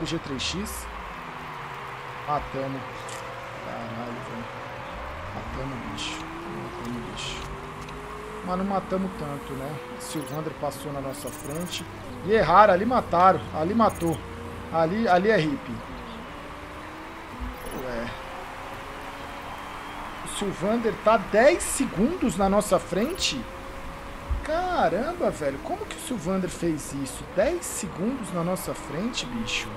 G3X. Matamos. Caralho, velho. Matamos o bicho. Matamos o bicho. Mas não matamos tanto, né? Silvander passou na nossa frente. E erraram, ali mataram. Ali matou. Ali, ali é hippie. Ué. O Silvander tá 10 segundos na nossa frente? Caramba, velho. Como que o Silvander fez isso? 10 segundos na nossa frente, bicho.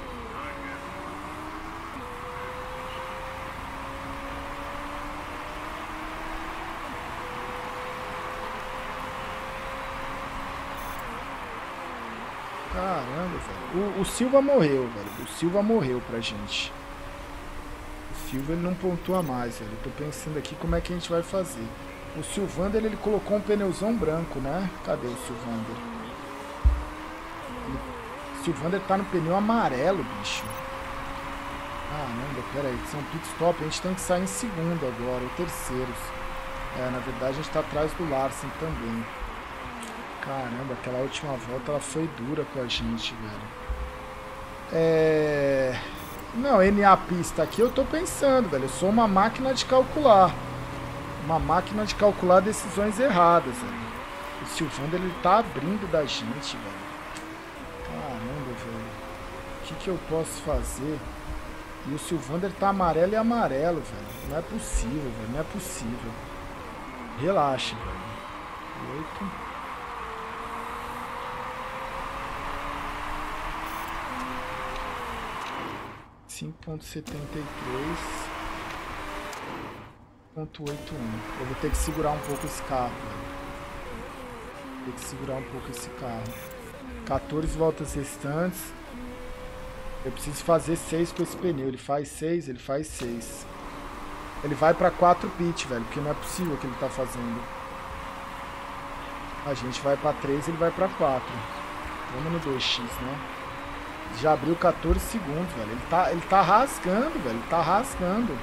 Caramba, velho. O, o, Silva morreu, velho. O Silva morreu pra gente. O Silva ele não pontua mais, velho. Eu tô pensando aqui como é que a gente vai fazer. O Silvander ele colocou um pneuzão branco, né? Cadê o Silvander? O Silvander tá no pneu amarelo, bicho. Caramba, pera aí. São pit stop. A gente tem que sair em segundo agora, ou terceiros. É, na verdade a gente tá atrás do Larsen também. Caramba, aquela última volta ela foi dura com a gente, velho. É... Não, NA pista aqui eu tô pensando, velho. Eu sou uma máquina de calcular. Uma máquina de calcular decisões erradas, velho. O Silvander, ele tá abrindo da gente, velho. Caramba, velho. O que que eu posso fazer? E o Silvander tá amarelo e amarelo, velho. Não é possível, velho. Não é possível. Relaxa, velho. Oito... 5.73.81. Eu vou ter que segurar um pouco esse carro. Ter que segurar um pouco esse carro. 14 voltas restantes. Eu preciso fazer 6 com esse pneu. Ele faz 6, ele faz 6. Ele vai pra 4 pit, velho. Porque não é possível o que ele tá fazendo. A gente vai pra 3, ele vai pra 4. Vamos no 2x, né? Já abriu 14 segundos, velho. Ele tá, ele tá rasgando, velho. Ele tá rasgando.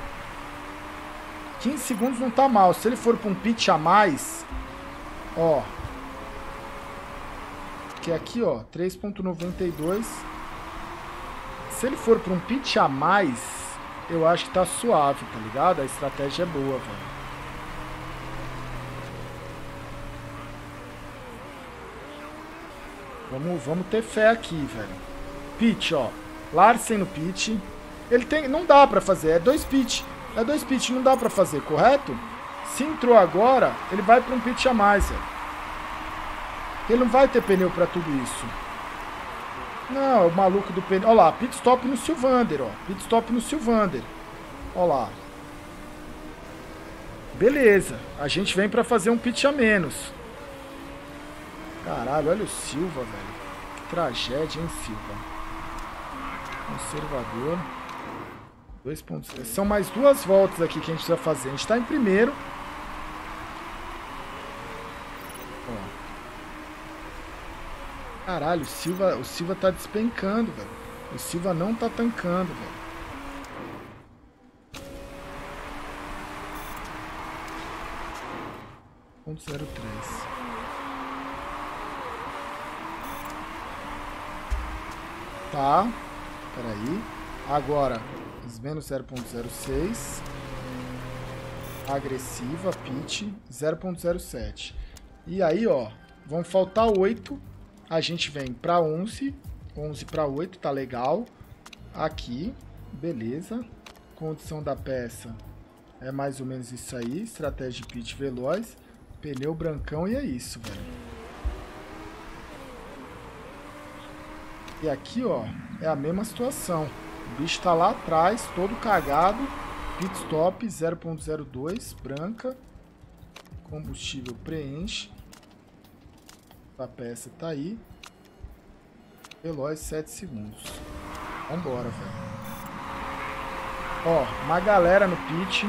15 segundos não tá mal. Se ele for pra um pitch a mais, ó. Que é aqui, ó, 3.92. Se ele for pra um pitch a mais, eu acho que tá suave, tá ligado? A estratégia é boa, velho. Vamos, vamos ter fé aqui, velho. Pitch, ó. Larsen no pitch. Ele tem... Não dá pra fazer. É dois pitch. É dois pitch. Não dá pra fazer, correto? Se entrou agora, ele vai pra um pitch a mais, velho. Ele não vai ter pneu pra tudo isso. Não, é o maluco do pneu. Olha lá, pit stop no Silvander, ó. Pit stop no Silvander. Olha lá. Beleza. A gente vem pra fazer um pit a menos. Caralho, olha o Silva, velho. Que tragédia, hein, Silva. Conservador. Dois pontos. São mais duas voltas aqui que a gente precisa fazer. A gente está em primeiro. Ó. Caralho, o Silva, o Silva tá despencando, velho. O Silva não tá tancando, velho. Ponto zero três. Tá. Peraí. Agora, menos 0.06. Agressiva, pitch, 0.07. E aí, ó, vão faltar 8. A gente vem para 11. 11 para 8, tá legal. Aqui, beleza. Condição da peça é mais ou menos isso aí. Estratégia de pitch veloz. Pneu brancão e é isso, velho. E aqui, ó, é a mesma situação. O bicho tá lá atrás, todo cagado. Pit stop 0.02, branca. Combustível preenche. A peça tá aí. Veloz 7 segundos. Vambora, velho. Ó, uma galera no pit.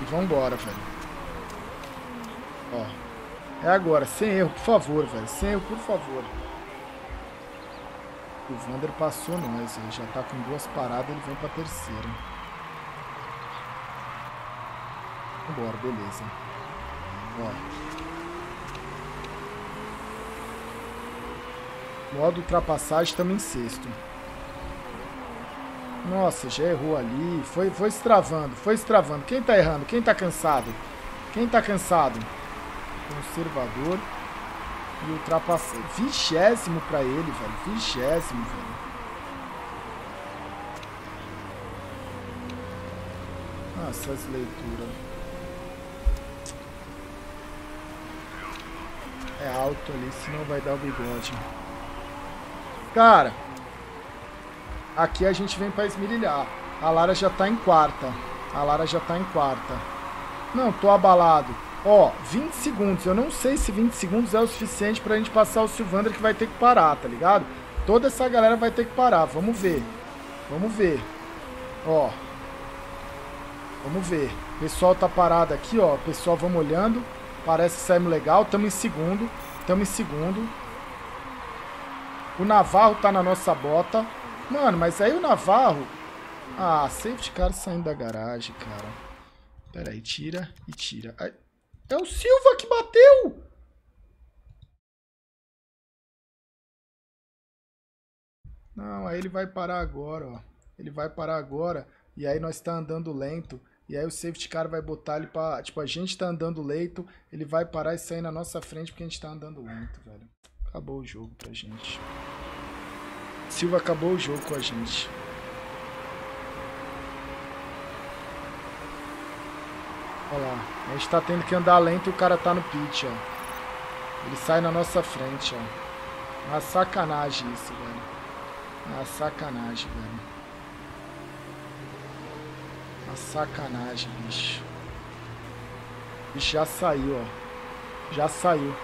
E vambora, velho. Ó. É agora, sem erro, por favor, velho. Sem erro, por favor. O Vander passou nós, ele já tá com duas paradas, ele vem pra terceira. Vambora, beleza. Ó. Modo ultrapassagem, em sexto. Nossa, já errou ali. Foi, foi estravando, foi estravando. Quem tá errando? Quem tá cansado? Quem tá cansado? Conservador e ultrapassagem. Vigésimo pra ele, velho. Vigésimo, velho. Nossa, as leituras. É alto ali, senão vai dar o bigode. Cara, aqui a gente vem pra esmirilhar. A Lara já tá em quarta. A Lara já tá em quarta. Não, tô abalado. Ó, 20 segundos. Eu não sei se 20 segundos é o suficiente pra gente passar o Silvander que vai ter que parar, tá ligado? Toda essa galera vai ter que parar. Vamos ver. Vamos ver. Ó. Vamos ver. O pessoal tá parado aqui, ó. Pessoal, vamos olhando. Parece que saímos legal. Tamo em segundo. Tamo em segundo. O Navarro tá na nossa bota. Mano, mas aí o Navarro... Ah, safety car saindo da garagem, cara. Pera aí, tira e tira. É o Silva que bateu! Não, aí ele vai parar agora, ó. Ele vai parar agora. E aí nós tá andando lento. E aí o safety car vai botar ele pra... Tipo, a gente tá andando lento, ele vai parar e sair na nossa frente porque a gente tá andando lento, velho. Acabou o jogo pra gente. Silva acabou o jogo com a gente. Olha lá. A gente tá tendo que andar lento e o cara tá no pit, ó. Ele sai na nossa frente, ó. Uma sacanagem isso, velho. Uma sacanagem, velho. Uma sacanagem, bicho. Bicho já saiu, ó. Já saiu.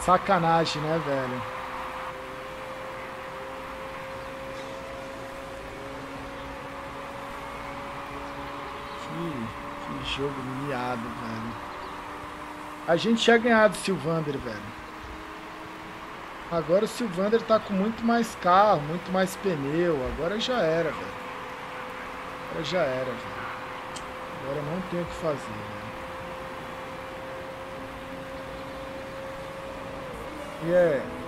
Sacanagem, né, velho? Que, que jogo miado, velho. A gente tinha ganhado o Silvander, velho. Agora o Silvander tá com muito mais carro, muito mais pneu. Agora já era, velho. Agora já era, velho. Agora não tem o que fazer, velho. E é...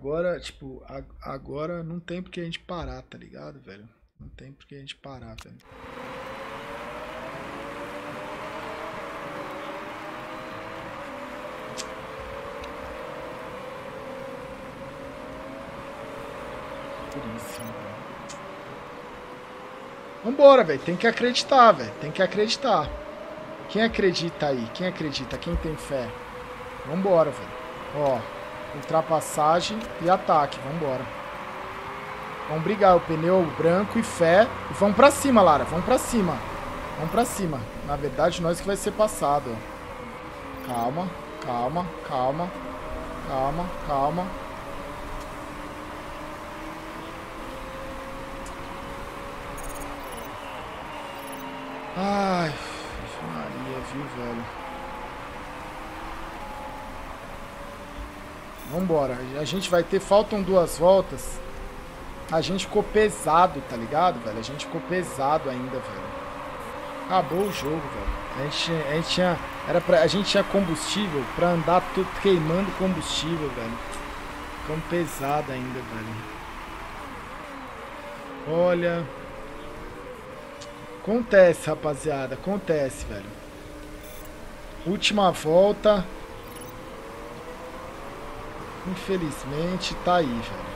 Agora, tipo, agora não tem porque a gente parar, tá ligado, velho? Não tem porque a gente parar, velho. Puríssimo, Vambora, velho. Tem que acreditar, velho. Tem que acreditar. Quem acredita aí? Quem acredita? Quem tem fé? Vambora, velho. Ó, ultrapassagem e ataque. Vambora. Vamos brigar. O pneu branco e fé. E vamos pra cima, Lara. Vamos pra cima. Vamos pra cima. Na verdade, nós que vai ser passado. Calma, calma, calma. Calma, calma. Ai, Maria, viu, velho? Vambora. A gente vai ter... Faltam duas voltas. A gente ficou pesado, tá ligado, velho? A gente ficou pesado ainda, velho. Acabou o jogo, velho. A gente, a gente tinha... Era pra, a gente tinha combustível pra andar tudo queimando combustível, velho. Ficamos pesado ainda, velho. Olha... Acontece, rapaziada. Acontece, velho. Última volta. Infelizmente, tá aí, velho.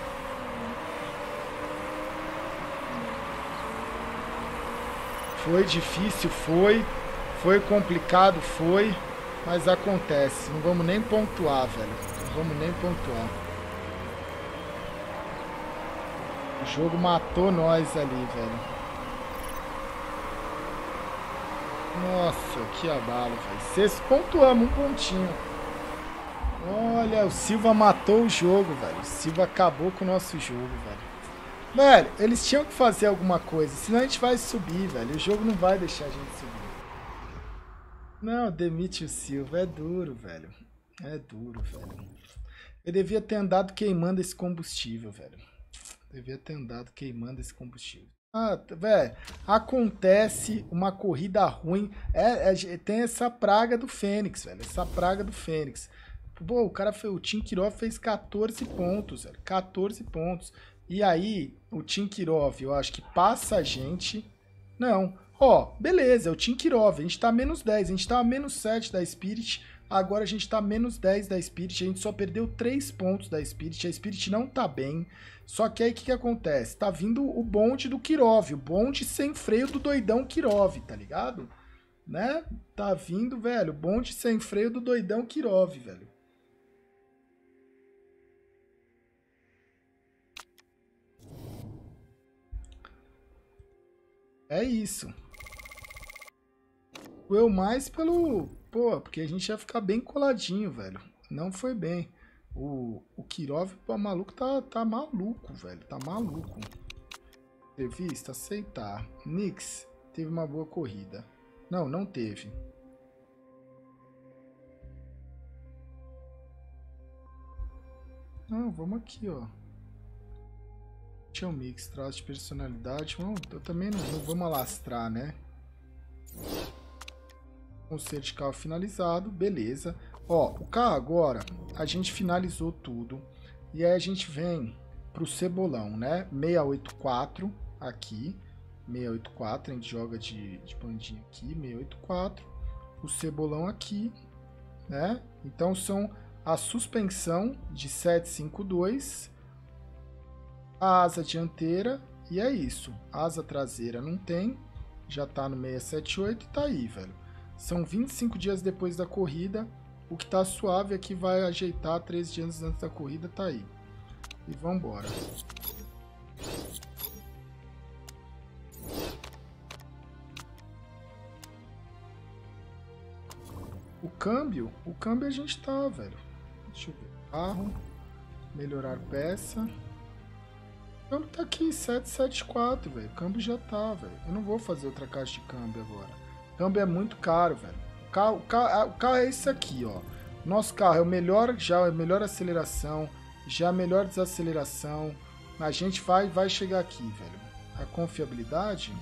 Foi difícil, foi. Foi complicado, foi. Mas acontece. Não vamos nem pontuar, velho. Não vamos nem pontuar. O jogo matou nós ali, velho. Nossa, que abalo, velho. Sexto pontuamos, um pontinho. Olha, o Silva matou o jogo, velho. O Silva acabou com o nosso jogo, velho. Velho, eles tinham que fazer alguma coisa, senão a gente vai subir, velho. O jogo não vai deixar a gente subir. Não, demite o Silva. É duro, velho. É duro, velho. Eu devia ter andado queimando esse combustível, velho. devia ter andado queimando esse combustível. Ah, velho, acontece uma corrida ruim. É, é, tem essa praga do Fênix, velho. Essa praga do Fênix. Pô, o cara fez, o Tim Kirov fez 14 pontos, velho. 14 pontos. E aí, o Tim Kirov, eu acho que passa a gente. Não. Ó, beleza, é o Tim Kirov. A gente tá menos 10. A gente tá menos 7 da Spirit. Agora a gente tá menos 10 da Spirit. A gente só perdeu 3 pontos da Spirit. A Spirit não tá bem. Só que aí o que, que acontece? Tá vindo o bonde do Kirov. O bonde sem freio do doidão Kirov, tá ligado? Né? Tá vindo, velho. Bonde sem freio do doidão Kirov, velho. É isso. Doeu mais pelo. Pô, porque a gente ia ficar bem coladinho, velho. Não foi bem. O, o Kirov, o maluco tá, tá maluco, velho. Tá maluco. Entrevista, aceitar. Nix, teve uma boa corrida. Não, não teve. Não, vamos aqui, ó. Um mix, traço de personalidade. Bom, eu também não, não vamos alastrar, né? Conselho de carro finalizado, beleza. Ó, o carro agora, a gente finalizou tudo. E aí a gente vem pro cebolão, né? 684 aqui. 684, a gente joga de, de bandinha aqui, 684. O cebolão aqui, né? Então são a suspensão de 752, a asa dianteira e é isso. asa traseira não tem, já tá no 678 e tá aí, velho. São 25 dias depois da corrida, o que tá suave é que vai ajeitar 13 dias antes da corrida, tá aí. E vambora. O câmbio, o câmbio a gente tá, velho. Deixa eu ver. Carro, melhorar peça. O câmbio tá aqui, 774, velho. O câmbio já tá, velho. Eu não vou fazer outra caixa de câmbio agora. O câmbio é muito caro, velho carro, o, carro, o carro é esse aqui, ó. Nosso carro é o melhor, já é melhor aceleração, já a melhor desaceleração. A gente vai, vai chegar aqui, velho. A confiabilidade...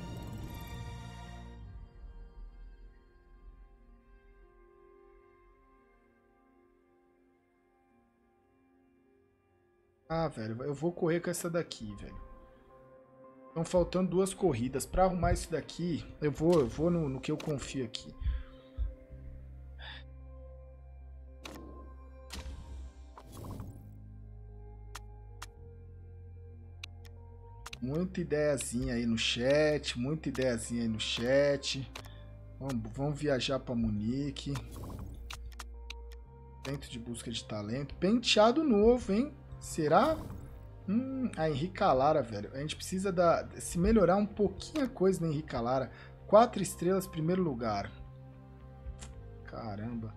Ah, velho, eu vou correr com essa daqui, velho. Estão faltando duas corridas. Para arrumar isso daqui, eu vou, eu vou no, no que eu confio aqui. Muita ideiazinha aí no chat, muita ideiazinha aí no chat. Vamos, vamos viajar para Munique. Centro de busca de talento. Penteado novo, hein? Será? Hum, a Henrique Lara, velho. A gente precisa da, se melhorar um pouquinho a coisa na Henrique Lara. Quatro estrelas, primeiro lugar. Caramba.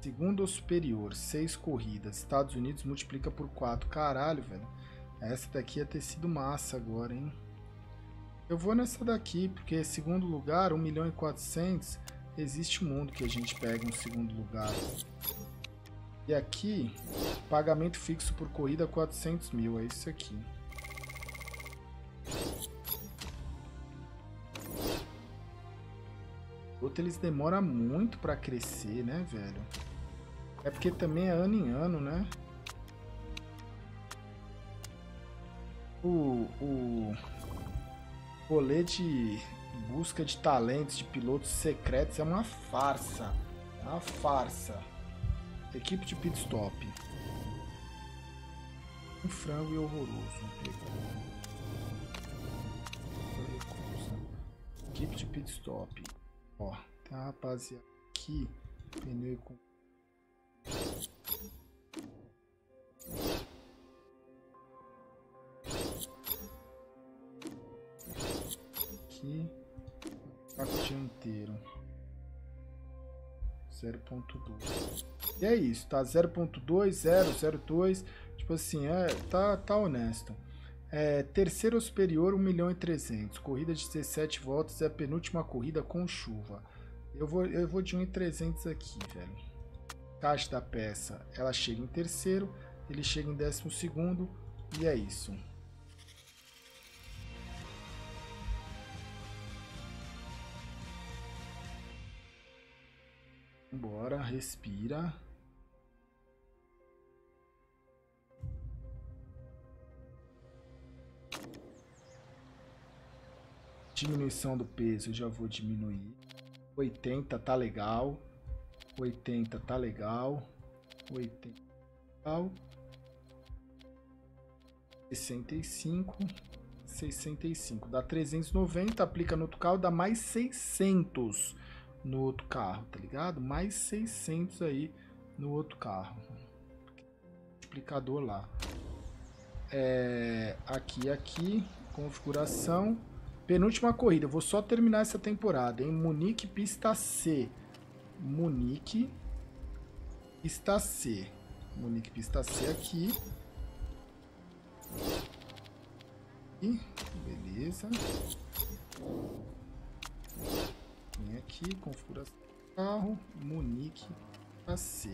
Segundo ou superior, seis corridas. Estados Unidos multiplica por quatro. Caralho, velho. Essa daqui ia ter sido massa agora, hein? Eu vou nessa daqui, porque segundo lugar, 1 milhão e 400, existe um mundo que a gente pega um segundo lugar. E aqui, pagamento fixo por corrida 400 mil, é isso aqui. Outro eles demoram muito para crescer, né, velho? É porque também é ano em ano, né? o, o rolê de busca de talentos de pilotos secretos é uma farsa. É uma farsa. Equipe de pit stop. Um frango e horroroso. Equipe de pit stop. Ó, uma rapaziada aqui. Pneu com aqui. Taco dianteiro. 0.2. E é isso, tá? 0.2002, tipo assim, é, tá, tá honesto. É, terceiro superior, 1 milhão e 300. Corrida de 17 voltas é a penúltima corrida com chuva. Eu vou, eu vou de 1 em 300 aqui, velho. Caixa da peça, ela chega em terceiro, ele chega em décimo segundo, e é isso. Bora, respira. Diminuição do peso, eu já vou diminuir. 80 tá legal. 80 tá legal. 80 tá legal. 65. 65. Dá 390, aplica no outro carro, dá mais 600 no outro carro, tá ligado? Mais 600 aí no outro carro. Multiplicador lá. É, aqui, aqui, configuração. Penúltima corrida, vou só terminar essa temporada, em Munique, pista C. Munique, pista C. Munique, pista C aqui. E, beleza. Vem aqui, configuração do carro, Munique, AC.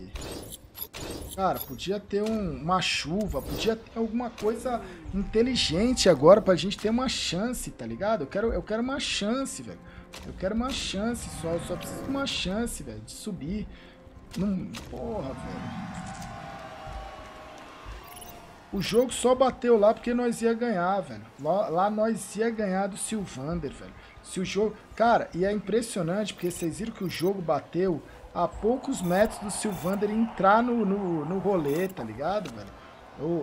Cara, podia ter um, uma chuva, podia ter alguma coisa inteligente agora pra gente ter uma chance, tá ligado? Eu quero, eu quero uma chance, velho. Eu quero uma chance só, só preciso de uma chance, velho, de subir. Não, porra, velho. O jogo só bateu lá porque nós ia ganhar, velho. Lá, lá nós ia ganhar do Sylvander, velho. Se o jogo... Cara, e é impressionante porque vocês viram que o jogo bateu a poucos metros do Sylvander entrar no, no, no rolê, tá ligado, velho?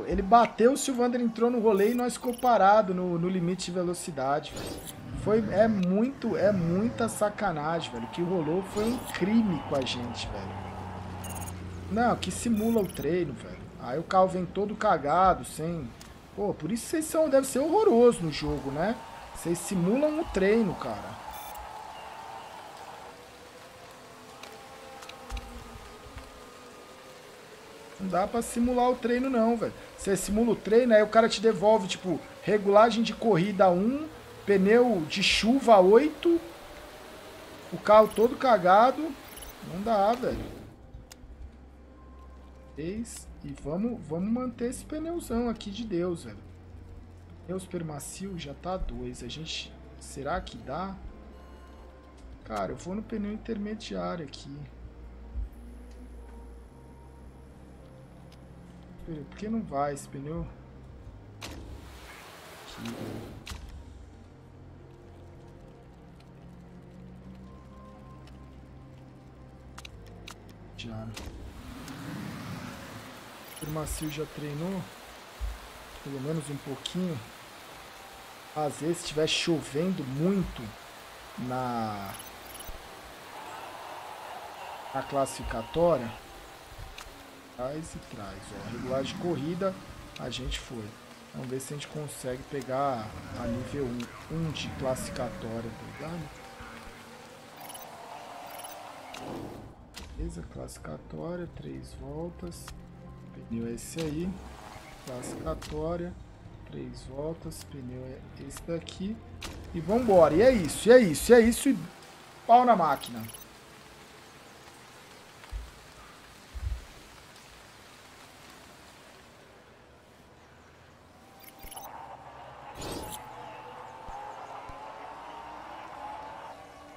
Ele bateu, o Sylvander entrou no rolê e nós ficou parado no, no limite de velocidade, velho. Foi, é muito, é muita sacanagem, velho. O que rolou foi um crime com a gente, velho. Não, que simula o treino, velho. Aí o carro vem todo cagado, sem... Pô, por isso vocês são, deve ser horroroso no jogo, né? Vocês simulam o treino, cara. Não dá pra simular o treino não, velho. Você simula o treino, aí o cara te devolve, tipo, regulagem de corrida 1, pneu de chuva 8, o carro todo cagado. Não dá, velho. 3, e vamos, vamos manter esse pneuzão aqui de Deus, velho. Pneu super macio já tá 2. A gente... Será que dá? Cara, eu vou no pneu intermediário aqui. Por que não vai esse pneu? Já. O macio já treinou. Pelo menos um pouquinho. Às vezes se estiver chovendo muito na na classificatória traz e traz. Ó, regulagem de corrida, a gente foi. Vamos ver se a gente consegue pegar a nível 1, 1 de classificatória, tá ligado? Beleza, classificatória, 3 voltas. Pneu é esse aí. Classificatória, 3 voltas. Pneu é esse daqui. E vambora. E é isso, e é isso, e é isso. E pau na máquina.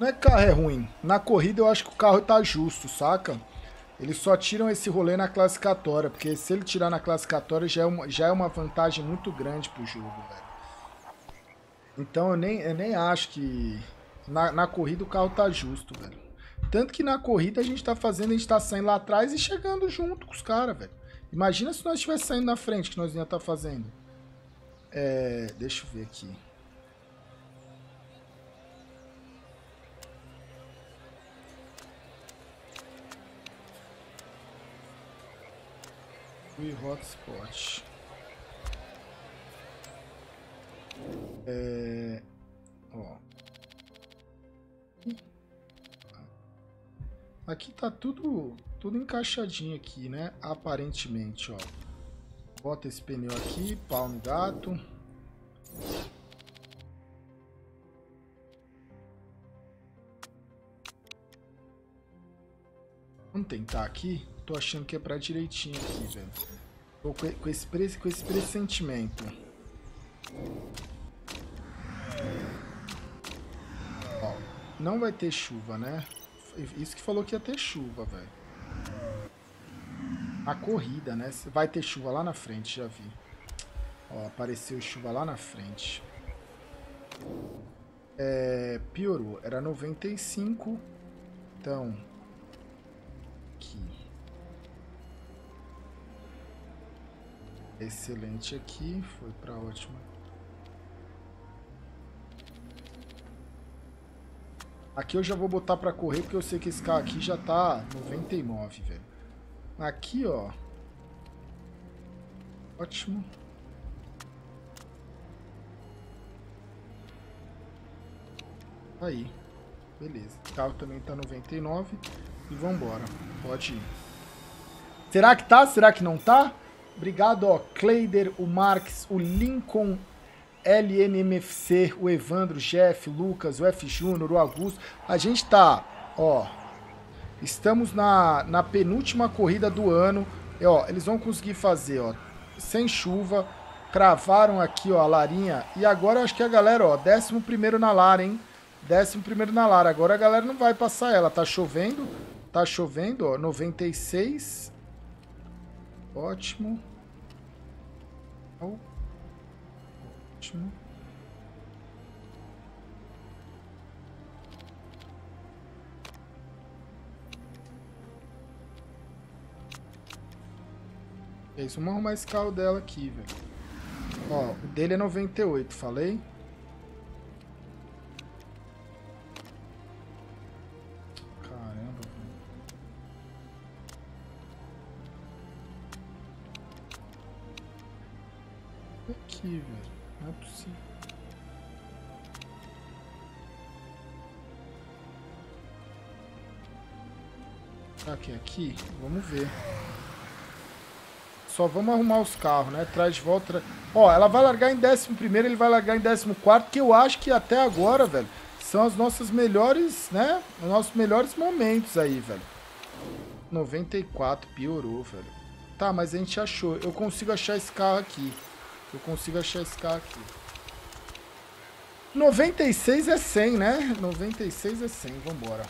Não é que o carro é ruim. Na corrida eu acho que o carro tá justo, saca? Eles só tiram esse rolê na classificatória, porque se ele tirar na classificatória já é uma, já é uma vantagem muito grande pro jogo, velho. Então eu nem, eu nem acho que na, na corrida o carro tá justo, velho. Tanto que na corrida a gente tá fazendo, a gente tá saindo lá atrás e chegando junto com os caras, velho. Imagina se nós estivéssemos saindo na frente, que nós ia estar tá fazendo. É, deixa eu ver aqui. Free Hotspot. É... Ó. Aqui tá tudo, tudo encaixadinho aqui, né? Aparentemente, ó. Bota esse pneu aqui, pau no gato. Vamos tentar aqui? Tô achando que é pra direitinho aqui, velho. Tô com, com, esse, com esse pressentimento. Ó, não vai ter chuva, né? Isso que falou que ia ter chuva, velho. A corrida, né? Vai ter chuva lá na frente, já vi. Ó, apareceu chuva lá na frente. É, piorou. Era 95. Então. Excelente aqui. Foi para ótima. Aqui eu já vou botar para correr, porque eu sei que esse carro aqui já tá 99, velho. Aqui, ó. Ótimo. Aí. Beleza. O carro também tá 99. E vambora. Pode ir. Será que tá? Será que não tá? Obrigado, ó. Cleider, o Marx, o Lincoln LNMFC, o Evandro, o Jeff, o Lucas, o F Júnior, o Augusto. A gente tá, ó. Estamos na, na penúltima corrida do ano. E, ó, eles vão conseguir fazer, ó, sem chuva. Cravaram aqui, ó, a Larinha. E agora acho que a galera, ó, décimo primeiro na Lara, hein? Décimo primeiro na Lara. Agora a galera não vai passar ela. Tá chovendo. Tá chovendo, ó. 96. Ótimo. Ótimo. É isso, vamos arrumar esse carro dela aqui, velho. Ó, o dele é 98, falei? Aqui. Não é possível. Será que é aqui? Vamos ver. Só vamos arrumar os carros, né? Traz de volta... Ó, ela vai largar em 11 primeiro, ele vai largar em 14 quarto, que eu acho que até agora, velho, são as nossas melhores, né? Os nossos melhores momentos aí, velho. 94, piorou, velho. Tá, mas a gente achou. Eu consigo achar esse carro aqui. Eu consigo achar esse carro aqui. 96 é 100, né? 96 é 100, vambora.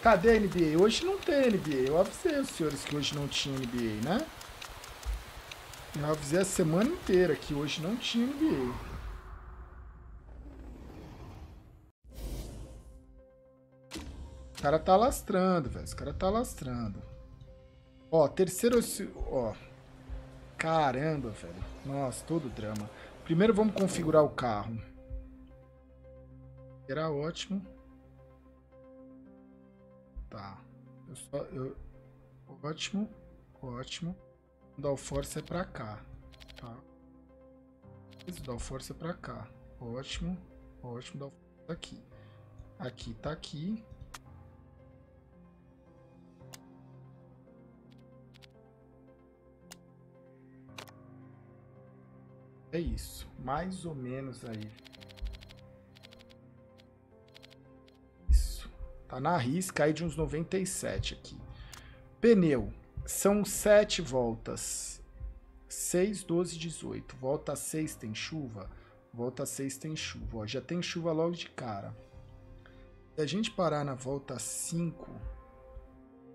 Cadê a NBA? Hoje não tem NBA. Eu avisei os senhores que hoje não tinha NBA, né? Eu avisei a semana inteira que hoje não tinha NBA. O cara tá lastrando, velho. Os cara tá lastrando. Ó, terceiro... Ó, Caramba, velho. Nossa, todo drama. Primeiro vamos configurar o carro. Era ótimo. Tá. Eu só, eu, ótimo, ótimo. O downforce é pra cá, tá? O downforce é pra cá. Ótimo, ótimo. Downforce tá aqui. Aqui tá aqui. É isso, mais ou menos aí. Isso. Tá na risca aí de uns 97 aqui. Pneu. São 7 voltas. 6, 12, 18. Volta 6 tem chuva. Volta 6 tem chuva. Ó, já tem chuva logo de cara. Se a gente parar na volta 5,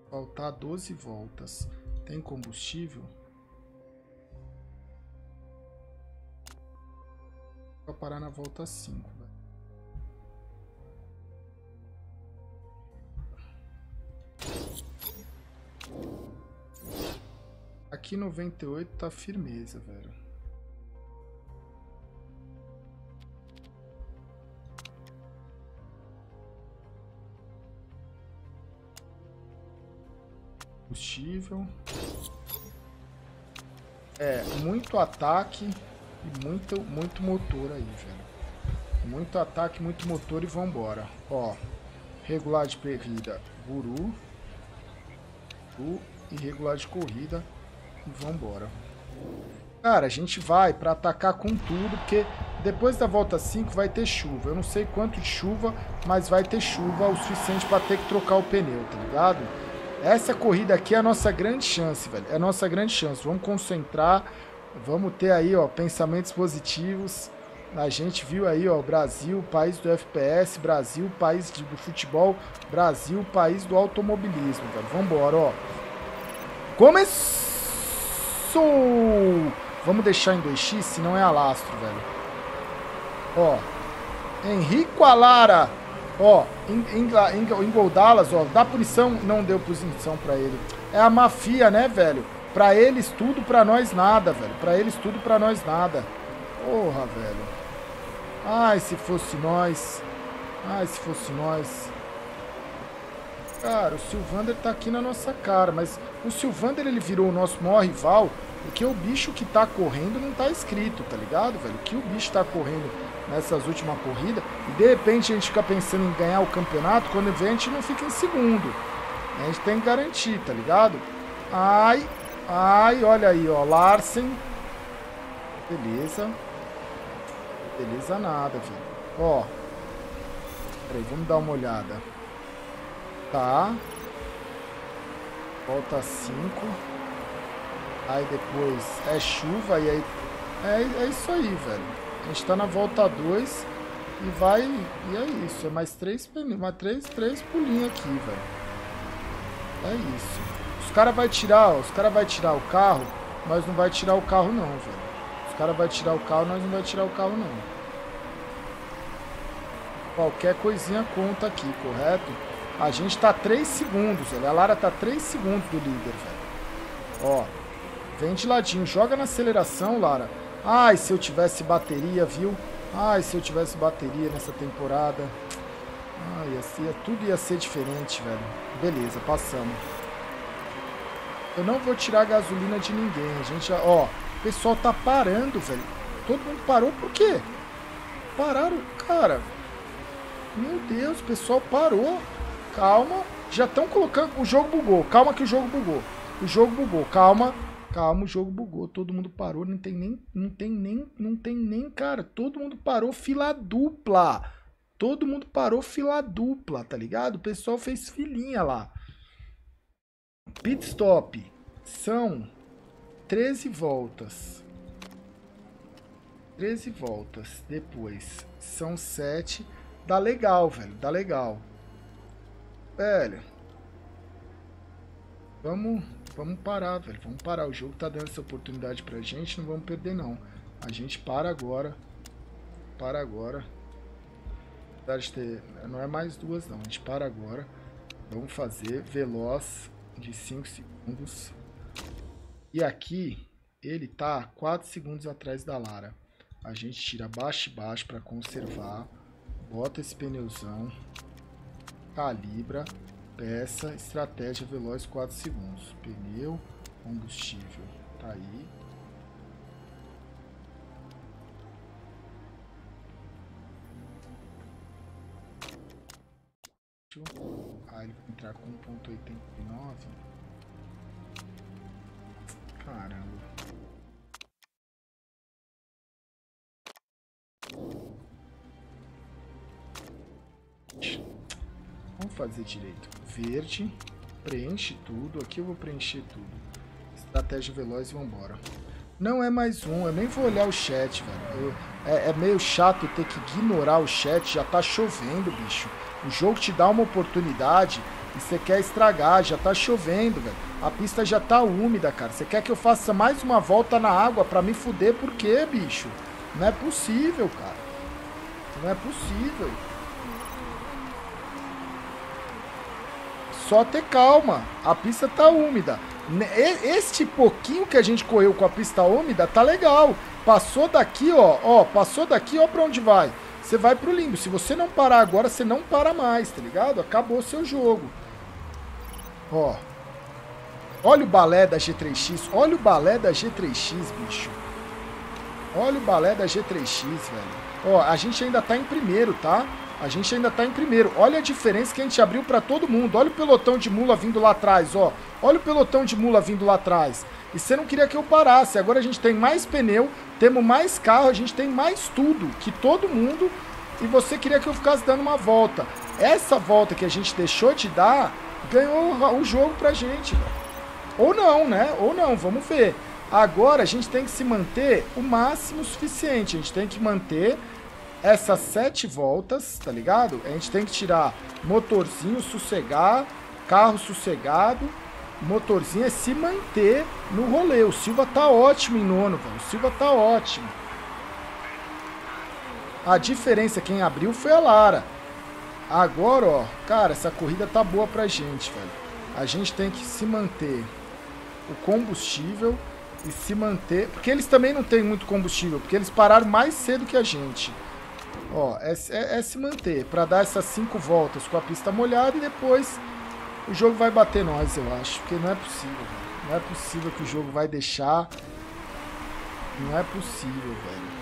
faltar 12 voltas, tem combustível? Para parar na volta 5. Aqui 98 tá firmeza, velho. Combustível. É, muito ataque. Muito, muito motor aí, velho. Muito ataque, muito motor e vambora. Ó, regular de corrida, guru. guru e regular de corrida e vambora. Cara, a gente vai para atacar com tudo, porque depois da volta 5 vai ter chuva. Eu não sei quanto de chuva, mas vai ter chuva o suficiente para ter que trocar o pneu, tá ligado? Essa corrida aqui é a nossa grande chance, velho. É a nossa grande chance. Vamos concentrar, Vamos ter aí, ó, pensamentos positivos. A gente viu aí, ó, Brasil, país do FPS, Brasil, país do futebol, Brasil, país do automobilismo, velho. Vambora, ó. Começou! Vamos deixar em 2x, senão é alastro, velho. Ó. Henrico Alara. Ó, Ingoldalas, ó. Dá punição? Não deu punição pra ele. É a mafia, né, velho? Pra eles tudo, pra nós nada, velho. Pra eles tudo, pra nós nada. Porra, velho. Ai, se fosse nós. Ai, se fosse nós. Cara, o Silvander tá aqui na nossa cara, mas o Silvander ele virou o nosso maior rival porque o bicho que tá correndo não tá escrito, tá ligado, velho? Que o bicho tá correndo nessas últimas corridas e de repente a gente fica pensando em ganhar o campeonato, quando vem a gente não fica em segundo. A gente tem que garantir, tá ligado? Ai, ai, olha aí, ó, Larsen. Beleza. Beleza nada, velho. Ó. Peraí, vamos dar uma olhada. Tá. Volta 5. Aí depois é chuva e aí... É, é isso aí, velho. A gente tá na volta 2 e vai... E é isso. É mais três, mais três, três pulinhos aqui, velho. É isso. Os caras vai tirar, ó, os caras vai tirar o carro, mas não vai tirar o carro não, velho. Os caras vai tirar o carro, nós não vai tirar o carro não. Qualquer coisinha conta aqui, correto? A gente tá 3 segundos, velho. A Lara tá 3 segundos do líder, velho. Ó. Vem de ladinho. Joga na aceleração, Lara. Ai, se eu tivesse bateria, viu? Ai, se eu tivesse bateria nessa temporada. Ai, ia ser, tudo ia ser diferente, velho. Beleza, passamos. Eu não vou tirar a gasolina de ninguém. A gente, ó, o pessoal tá parando, velho. Todo mundo parou por quê? Pararam, cara. Meu Deus, o pessoal parou. Calma. Já estão colocando. O jogo bugou. Calma que o jogo bugou. O jogo bugou. Calma. Calma, o jogo bugou. Todo mundo parou. Não tem nem. Não tem nem. Não tem nem, cara. Todo mundo parou fila dupla. Todo mundo parou fila dupla, tá ligado? O pessoal fez filinha lá. Pit stop. São 13 voltas. 13 voltas. Depois são 7 Dá legal, velho. Dá legal. Velho. Vamos, vamos parar, velho. Vamos parar. O jogo tá dando essa oportunidade pra gente. Não vamos perder, não. A gente para agora. Para agora. Ter, não é mais duas, não. A gente para agora. Vamos fazer veloz de 5 segundos. E aqui, ele tá 4 segundos atrás da Lara. A gente tira baixo e baixo para conservar. Bota esse pneuzão. Calibra. Peça. Estratégia veloz 4 segundos. Pneu. Combustível. Tá aí. Ah, ele vai entrar com 1.89. Caramba. Vamos fazer direito. Verde, preenche tudo. Aqui eu vou preencher tudo. Estratégia veloz e vambora. Não é mais um, eu nem vou olhar o chat, velho. Eu, é, é, meio chato ter que ignorar o chat, já tá chovendo, bicho. O jogo te dá uma oportunidade e você quer estragar, já tá chovendo, velho. A pista já tá úmida, cara. Você quer que eu faça mais uma volta na água pra me fuder? Por quê, bicho? Não é possível, cara. Não é possível. Só ter calma. A pista tá úmida. Este pouquinho que a gente correu com a pista úmida tá legal. Passou daqui, ó, ó, passou daqui, ó pra onde vai. Você vai pro limbo. Se você não parar agora, você não para mais, tá ligado? Acabou seu jogo. Ó. Olha o balé da G3X. Olha o balé da G3X, bicho. Olha o balé da G3X, velho. Ó, a gente ainda tá em primeiro, tá? A gente ainda tá em primeiro. Olha a diferença que a gente abriu para todo mundo. Olha o pelotão de mula vindo lá atrás, ó. Olha o pelotão de mula vindo lá atrás. E você não queria que eu parasse. Agora a gente tem mais pneu, temos mais carro, a gente tem mais tudo que todo mundo. E você queria que eu ficasse dando uma volta. Essa volta que a gente deixou de dar, ganhou o jogo pra gente. Ou não, né? Ou não, vamos ver. Agora a gente tem que se manter o máximo suficiente. A gente tem que manter essas sete voltas, tá ligado? A gente tem que tirar motorzinho, sossegar, carro sossegado. Motorzinho é se manter no rolê. O Silva tá ótimo em nono, velho. O Silva tá ótimo. A diferença, quem abriu foi a Lara. Agora, ó, cara, essa corrida tá boa pra gente, velho. A gente tem que se manter o combustível e se manter... Porque eles também não têm muito combustível, porque eles pararam mais cedo que a gente. Ó, é, é, é se manter, para dar essas cinco voltas com a pista molhada e depois o jogo vai bater nós, eu acho. Porque não é possível, velho. Não é possível que o jogo vai deixar... Não é possível, velho.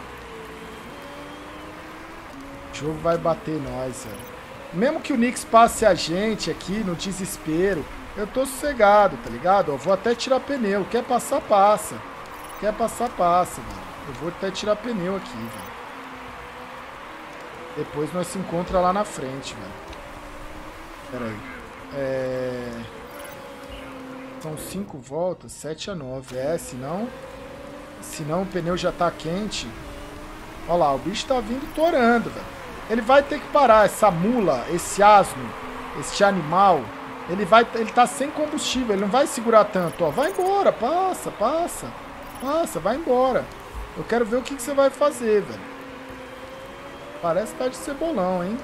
O jogo vai bater nós, velho. Mesmo que o Knicks passe a gente aqui no desespero, eu tô sossegado, tá ligado? Vou até tirar pneu. Quer passar, passa. Quer passar, passa, velho. Eu vou até tirar pneu aqui, velho. Depois nós se encontra lá na frente, velho. Pera aí. É... São cinco voltas, 7 a 9. É, senão... Senão o pneu já tá quente. Olha lá, o bicho tá vindo torando, velho. Ele vai ter que parar, essa mula, esse asno, este animal ele vai, ele tá sem combustível, ele não vai segurar tanto, ó. Vai embora, passa, passa. Passa, vai embora. Eu quero ver o que, que você vai fazer, velho. Parece que tá de cebolão, hein?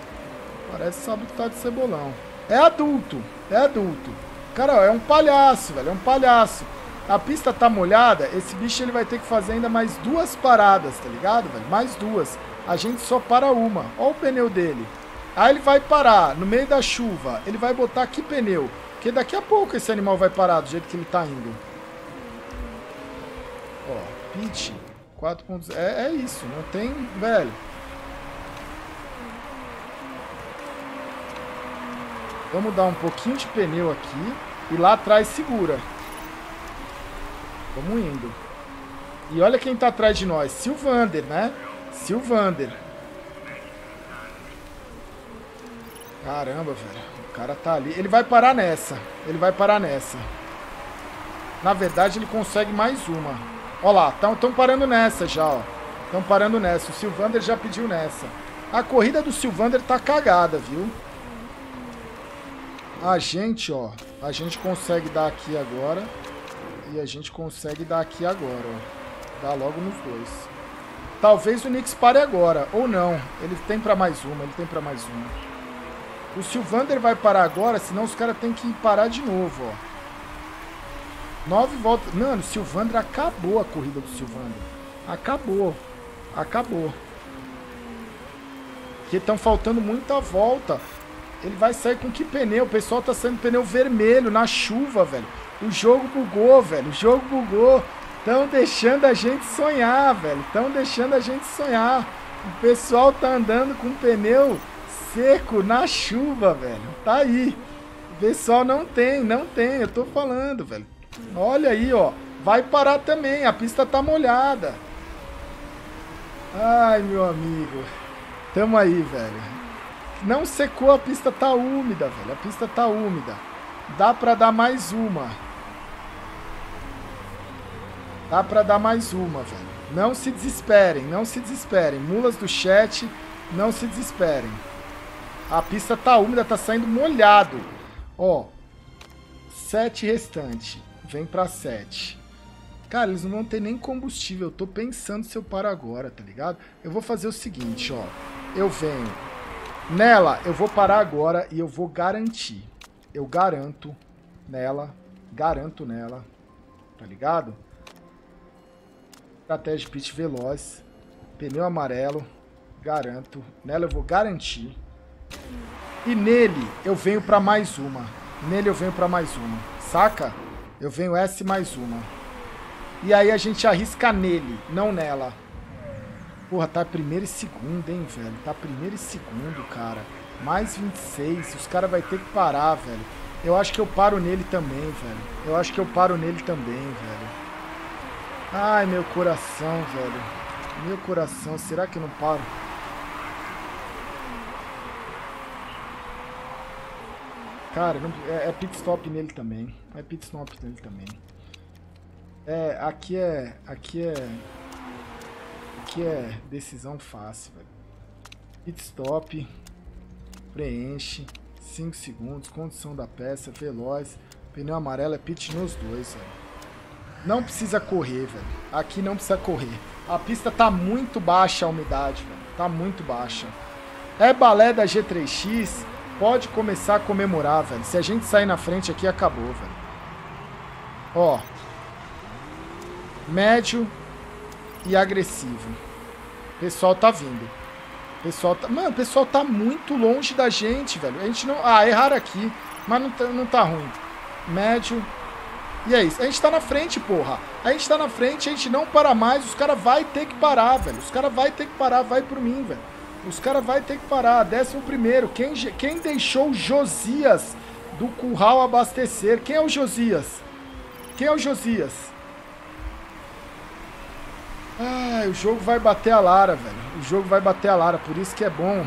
Parece que sabe que tá de cebolão. É adulto, é adulto. Cara, é um palhaço, velho, é um palhaço. A pista tá molhada, esse bicho ele vai ter que fazer ainda mais duas paradas, tá ligado, velho? Mais duas. A gente só para uma. Ó o pneu dele. Aí ele vai parar no meio da chuva. Ele vai botar que pneu? Porque daqui a pouco esse animal vai parar do jeito que ele tá indo. Ó, pitch 4.0. É, é isso, não tem... Velho. Vamos dar um pouquinho de pneu aqui. E lá atrás segura. Vamos indo. E olha quem tá atrás de nós. Silvander, né? Silvander. Caramba, velho. O cara tá ali. Ele vai parar nessa. Ele vai parar nessa. Na verdade, ele consegue mais uma. Ó lá, estão parando nessa já, ó. Estão parando nessa. O Silvander já pediu nessa. A corrida do Silvander tá cagada, viu? A gente, ó. A gente consegue dar aqui agora. E a gente consegue dar aqui agora, ó. Dá logo nos dois. Talvez o Knicks pare agora. Ou não. Ele tem pra mais uma. Ele tem pra mais uma. O Silvander vai parar agora, senão os caras têm que parar de novo, ó. Nove voltas. Mano, o Silvander acabou a corrida do Silvander. Acabou. Acabou. Porque estão faltando muita volta. Ele vai sair com que pneu? O pessoal tá saindo pneu vermelho na chuva, velho. O jogo bugou, velho. O jogo bugou. Estão deixando a gente sonhar, velho. Estão deixando a gente sonhar. O pessoal tá andando com pneu seco na chuva, velho. Tá aí. O pessoal não tem, não tem. Eu tô falando, velho. Olha aí, ó. Vai parar também. A pista tá molhada. Ai, meu amigo. Tamo aí, velho. Não secou, a pista tá úmida, velho. A pista tá úmida. Dá pra dar mais uma. Dá pra dar mais uma, velho. Não se desesperem, não se desesperem. Mulas do chat, não se desesperem. A pista tá úmida, tá saindo molhado. Ó, sete restante. Vem pra sete. Cara, eles não vão ter nem combustível. Eu tô pensando se eu paro agora, tá ligado? Eu vou fazer o seguinte, ó. Eu venho. Nela, eu vou parar agora e eu vou garantir. Eu garanto nela. Garanto nela. Tá ligado? Estratégia pit veloz. Pneu amarelo. Garanto. Nela eu vou garantir. E nele eu venho para mais uma. Nele eu venho para mais uma. Saca? Eu venho S mais uma. E aí a gente arrisca nele, não nela. Porra, tá primeiro e segundo, hein, velho. Tá primeiro e segundo, cara. Mais 26. Os caras vão ter que parar, velho. Eu acho que eu paro nele também, velho. Eu acho que eu paro nele também, velho. Ai, meu coração, velho. Meu coração. Será que eu não paro? Cara, não, é, é pit stop nele também. É pit stop nele também. É, aqui é. Aqui é. Aqui é decisão fácil, velho. Pit stop. Preenche. 5 segundos. Condição da peça. Veloz. Pneu amarelo é pit nos dois, velho. Não precisa correr, velho. Aqui não precisa correr. A pista tá muito baixa a umidade, velho. Tá muito baixa. É balé da G3X. Pode começar a comemorar, velho. Se a gente sair na frente aqui, acabou, velho. Ó. Médio e agressivo. Pessoal tá vindo. Pessoal tá... Mano, o pessoal tá muito longe da gente, velho. A gente não... Ah, erraram aqui. Mas não tá, não tá ruim. Médio e é isso. A gente tá na frente, porra. A gente tá na frente, a gente não para mais. Os caras vai ter que parar, velho. Os caras vai ter que parar. Vai por mim, velho. Os caras vai ter que parar. Décimo primeiro. Quem, quem deixou Josias do curral abastecer? Quem é o Josias? Quem é o Josias? Ah, o jogo vai bater a Lara, velho. O jogo vai bater a Lara. Por isso que é bom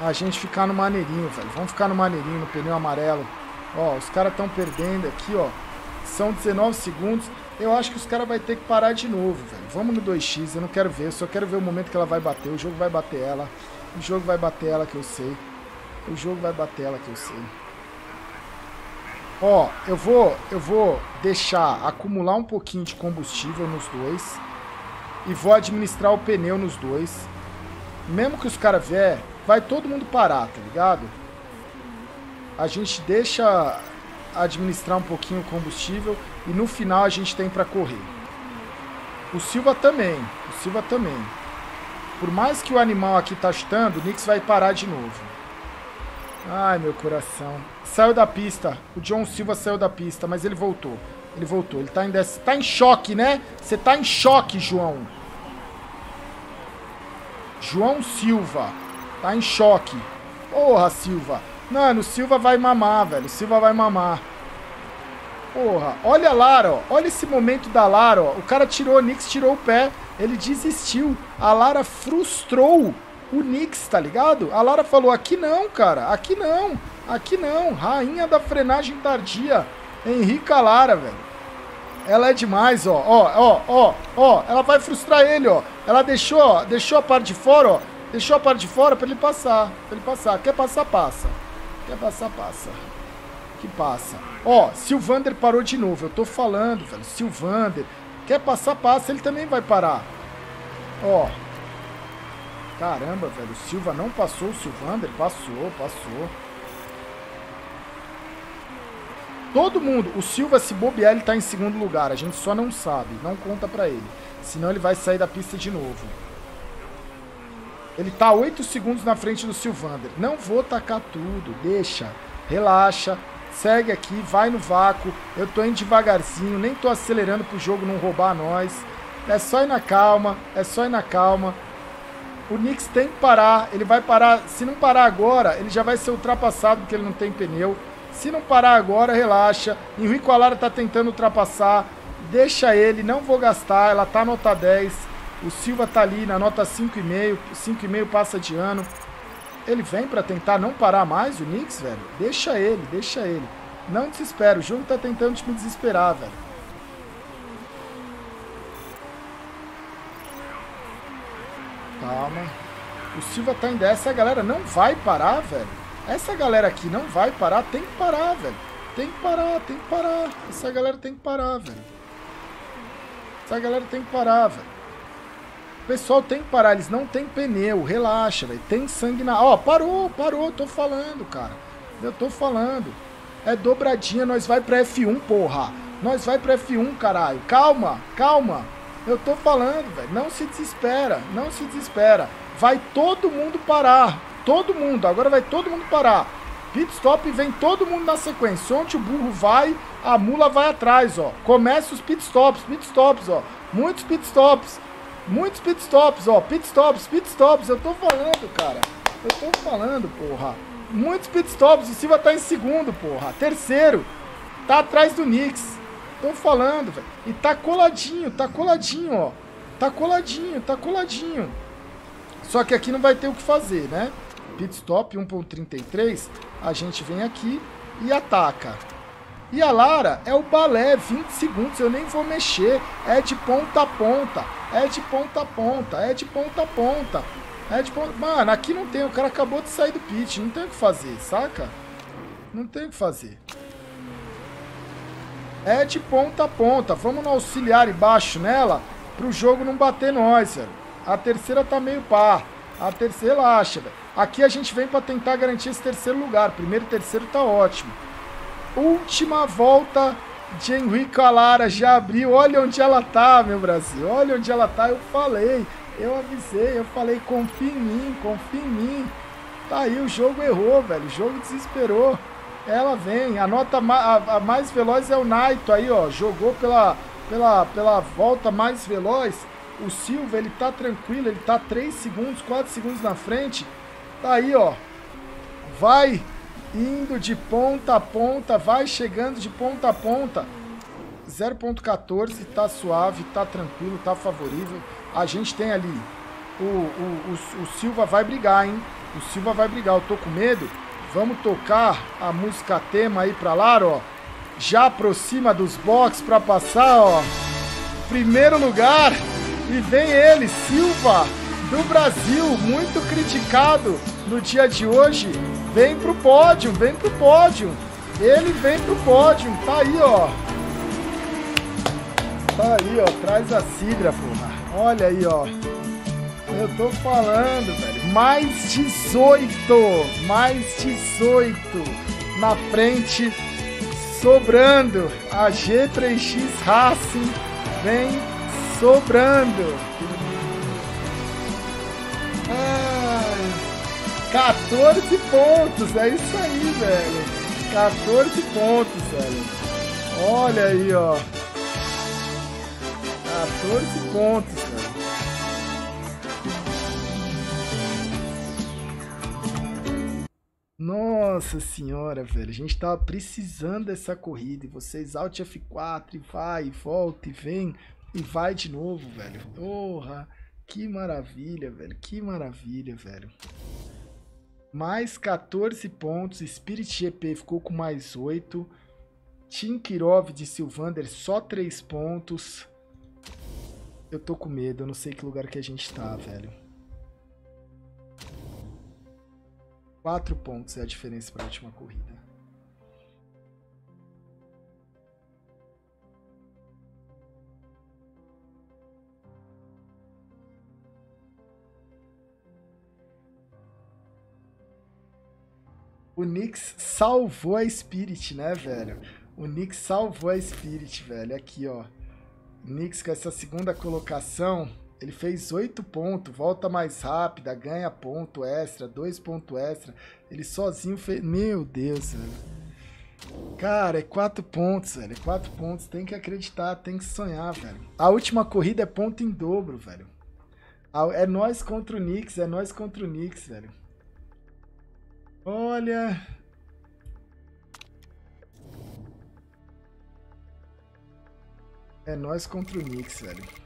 a gente ficar no maneirinho, velho. Vamos ficar no maneirinho, no pneu amarelo. Ó, os caras estão perdendo aqui, ó. São 19 segundos. Eu acho que os caras vão ter que parar de novo, velho. Vamos no 2x, eu não quero ver. Eu só quero ver o momento que ela vai bater. O jogo vai bater ela. O jogo vai bater ela que eu sei. O jogo vai bater ela que eu sei. Ó, eu vou, eu vou deixar acumular um pouquinho de combustível nos dois. E vou administrar o pneu nos dois. Mesmo que os caras vier, vai todo mundo parar, tá ligado? A gente deixa administrar um pouquinho o combustível e no final a gente tem para correr. O Silva também, o Silva também. Por mais que o animal aqui tá chutando, o Nix vai parar de novo. Ai, meu coração. Saiu da pista. O John Silva saiu da pista, mas ele voltou. Ele voltou. Ele tá em, tá em choque, né? Você tá em choque, João. João Silva. Tá em choque. Porra, Silva. Mano, o Silva vai mamar, velho. Silva vai mamar. Porra, olha a Lara, ó. Olha esse momento da Lara, ó. O cara tirou, o Nix tirou o pé. Ele desistiu. A Lara frustrou o Nix, tá ligado? A Lara falou, aqui não, cara. Aqui não. Aqui não. Rainha da frenagem tardia. Henrica Lara, velho. Ela é demais, ó. Ó, ó, ó, ó. Ela vai frustrar ele, ó. Ela deixou, ó. Deixou a parte de fora, ó. Deixou a parte de fora pra ele passar. Pra ele passar. Quer passar, passa. Quer passar, passa. Que passa. Ó, Silvander parou de novo. Eu tô falando, velho. Silvander. Quer passar, passa. Ele também vai parar. Ó. Caramba, velho. O Silva não passou. O Silvander passou, passou. Todo mundo. O Silva, se bobear, ele tá em segundo lugar. A gente só não sabe. Não conta pra ele. Senão ele vai sair da pista de novo. Ele tá 8 segundos na frente do Silvander. Não vou tacar tudo, deixa, relaxa, segue aqui, vai no vácuo. Eu tô indo devagarzinho, nem tô acelerando pro jogo não roubar nós. É só ir na calma, é só ir na calma. O Nix tem que parar, ele vai parar. Se não parar agora, ele já vai ser ultrapassado porque ele não tem pneu. Se não parar agora, relaxa. Henrique Alara tá tentando ultrapassar. Deixa ele, não vou gastar, ela tá nota 10 o Silva tá ali na nota 5,5. 5,5 passa de ano. Ele vem para tentar não parar mais o Knicks, velho? Deixa ele, deixa ele. Não desespera. O jogo tá tentando te me desesperar, velho. Calma. O Silva tá em 10. Essa galera não vai parar, velho. Essa galera aqui não vai parar. Tem que parar, velho. Tem que parar, tem que parar. Essa galera tem que parar, velho. Essa galera tem que parar, velho. O pessoal tem que parar, eles não tem pneu, relaxa, velho. Tem sangue na. Ó, parou, parou, tô falando, cara. Eu tô falando. É dobradinha, nós vai pra F1, porra. Nós vai pra F1, caralho. Calma, calma. Eu tô falando, velho. Não se desespera, não se desespera. Vai todo mundo parar. Todo mundo, agora vai todo mundo parar. Pit stop vem todo mundo na sequência. Onde o burro vai, a mula vai atrás, ó. Começa os pit stops, pit stops, ó. Muitos pit stops. Muitos pitstops, ó. Pitstops, pitstops. Eu tô falando, cara. Eu tô falando, porra. Muitos pitstops. O Silva tá em segundo, porra. Terceiro. Tá atrás do Knicks. Tô falando, velho. E tá coladinho, tá coladinho, ó. Tá coladinho, tá coladinho. Só que aqui não vai ter o que fazer, né? Pitstop 1.33. A gente vem aqui e ataca. E a Lara é o balé, 20 segundos, eu nem vou mexer. É de ponta a ponta, é de ponta a ponta, é de ponta a ponta. É de ponta... Mano, aqui não tem, o cara acabou de sair do pit, não tem o que fazer, saca? Não tem o que fazer. É de ponta a ponta, vamos no auxiliar embaixo nela, pro jogo não bater nós, velho. A terceira tá meio par, a terceira relaxa, velho. Aqui a gente vem pra tentar garantir esse terceiro lugar, primeiro e terceiro tá ótimo. Última volta de Henrique Alara. Já abriu. Olha onde ela tá, meu Brasil. Olha onde ela tá. Eu falei. Eu avisei. Eu falei, confia em mim. Confia em mim. Tá aí, o jogo errou, velho. O jogo desesperou. Ela vem. A nota a, a mais veloz é o Naito aí, ó. Jogou pela, pela, pela volta mais veloz. O Silva, ele tá tranquilo. Ele tá 3 segundos, 4 segundos na frente. Tá aí, ó. Vai indo de ponta a ponta, vai chegando de ponta a ponta. 0.14, tá suave, tá tranquilo, tá favorável. A gente tem ali o, o, o, o, Silva vai brigar, hein? O Silva vai brigar, eu tô com medo. Vamos tocar a música tema aí pra lá, ó. Já aproxima dos box pra passar, ó. Primeiro lugar. E vem ele, Silva, do Brasil, muito criticado no dia de hoje vem pro pódio, vem pro pódio. Ele vem pro pódio, tá aí, ó. Tá aí, ó, traz a cidra, porra. Olha aí, ó. Eu tô falando, velho. Mais 18, mais 18 na frente, sobrando. A G3X Racing vem sobrando. 14 pontos, é isso aí, velho. 14 pontos, velho. Olha aí, ó. 14 pontos, velho. Nossa senhora, velho. A gente tava precisando dessa corrida. E vocês Alt F4 e vai, e volta e vem. E vai de novo, velho. Porra. Que maravilha, velho. Que maravilha, velho mais 14 pontos. Spirit GP ficou com mais 8. Tim Kirov de Silvander só 3 pontos. Eu tô com medo, eu não sei que lugar que a gente tá, velho. 4 pontos é a diferença para a última corrida. O Knicks salvou a Spirit, né, velho? O Knicks salvou a Spirit, velho. Aqui, ó. O com essa segunda colocação, ele fez 8 pontos, volta mais rápida, ganha ponto extra, 2 pontos extra. Ele sozinho fez... Meu Deus, velho. Cara, é 4 pontos, velho. É 4 pontos. Tem que acreditar, tem que sonhar, velho. A última corrida é ponto em dobro, velho. É nós contra o Knicks, é nós contra o Knicks, velho. Olha. É nós contra o Knicks, velho.